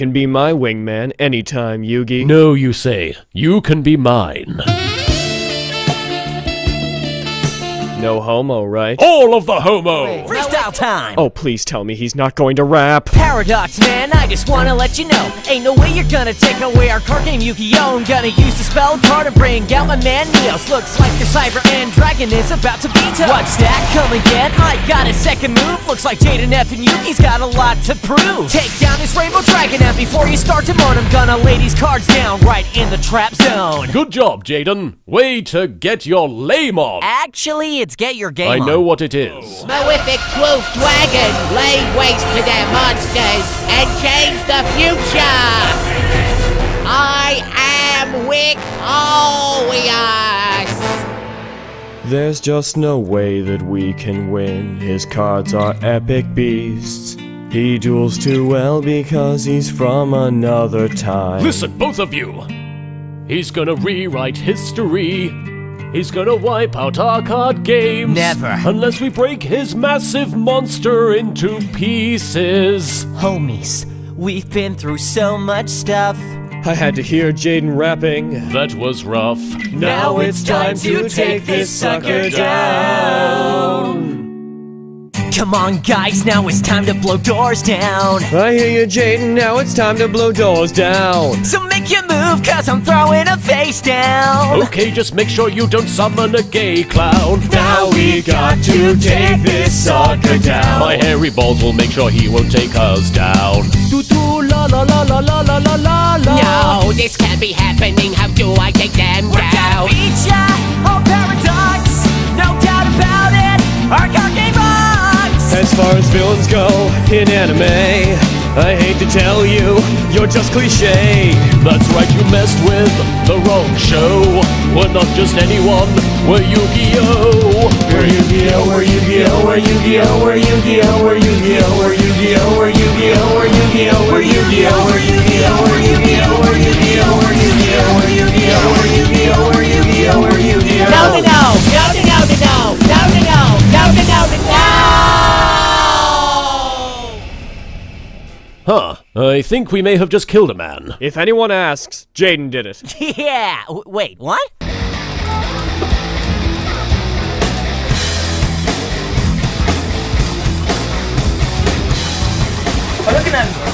can be my wingman anytime, Yugi. No, Yusei. You can be mine. No homo, right? All of the homo! Freestyle time! Oh, please tell me he's not going to rap. Paradox, man, I just wanna let you know Ain't no way you're gonna take away our card game Yu-Gi-Oh! I'm gonna use the spell card to bring out my man Neos Looks like the Cyber End Dragon is about to beat up What's that, come again? I got a second move Looks like Jaden F and Yugi's got a lot to prove Take down this Rainbow Dragon and before you start to moan I'm gonna lay these cards down right in the trap zone Good job, Jaden. Way to get your lame on. Actually, it's get your game I on. know what it is. Malefic Wolf Dragon, lay waste to their monsters and change the future! I am Victorious! There's just no way that we can win. His cards are epic beasts. He duels too well because he's from another time. Listen, both of you! He's gonna rewrite history. He's gonna wipe out our card games. Never. Unless we break his massive monster into pieces. Homies, we've been through so much stuff. I had to hear Jaden rapping. That was rough. Now it's time to take this sucker down. Come on, guys, now it's time to blow doors down. I hear you, Jaden. Now it's time to blow doors down. So make your move, cause I'm throwing a face down. Okay, just make sure you don't summon a gay clown. Now we got to take this sucker down. My hairy balls will make sure he won't take us down. Doo doo la la la la la la la la la. No, this can't be happening. As far as villains go in anime, I hate to tell you, you're just cliche. That's right, you messed with the wrong show. We're not just anyone, we're Yu-Gi-Oh! We're Yu-Gi-Oh! We're Yu-Gi-Oh! We're Yu-Gi-Oh! We're Yu-Gi-Oh! We're Yu-Gi-Oh! We're Yu-Gi-Oh! Huh, I think we may have just killed a man. If anyone asks, Jaden did it. Yeah, w- wait, what? Ano ginagawa? Ah,